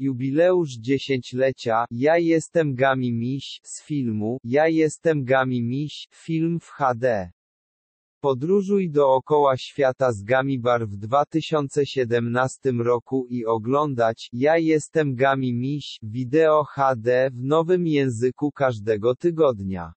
Jubileusz dziesięciolecia Ja jestem Gami Miś z filmu Ja jestem Gami Miś, film w HD. Podróżuj dookoła świata z Gamibar w 2017 roku i oglądać Ja jestem Gami Miś wideo HD w nowym języku każdego tygodnia.